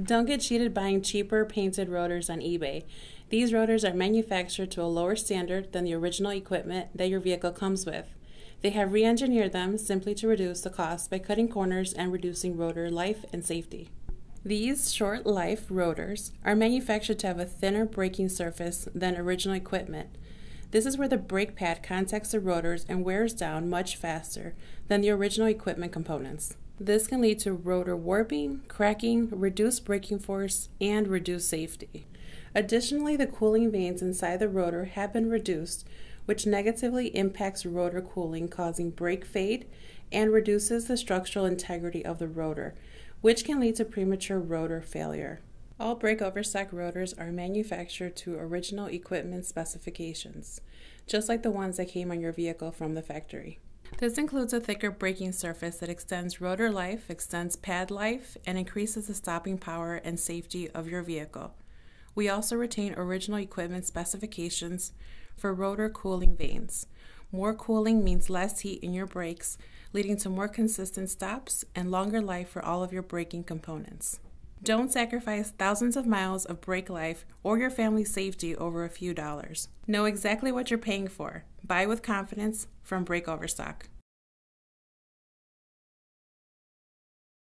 Don't get cheated buying cheaper painted rotors on eBay. These rotors are manufactured to a lower standard than the original equipment that your vehicle comes with. They have re engineered them simply to reduce the cost by cutting corners and reducing rotor life and safety. These short life rotors are manufactured to have a thinner braking surface than original equipment. This is where the brake pad contacts the rotors and wears down much faster than the original equipment components. This can lead to rotor warping, cracking, reduced braking force, and reduced safety. Additionally, the cooling vanes inside the rotor have been reduced, which negatively impacts rotor cooling, causing brake fade and reduces the structural integrity of the rotor, which can lead to premature rotor failure. All brake overstock rotors are manufactured to original equipment specifications, just like the ones that came on your vehicle from the factory. This includes a thicker braking surface that extends rotor life, extends pad life, and increases the stopping power and safety of your vehicle. We also retain original equipment specifications for rotor cooling vanes. More cooling means less heat in your brakes, leading to more consistent stops and longer life for all of your braking components. Don't sacrifice thousands of miles of brake life or your family's safety over a few dollars. Know exactly what you're paying for. Buy with confidence from Brake Overstock.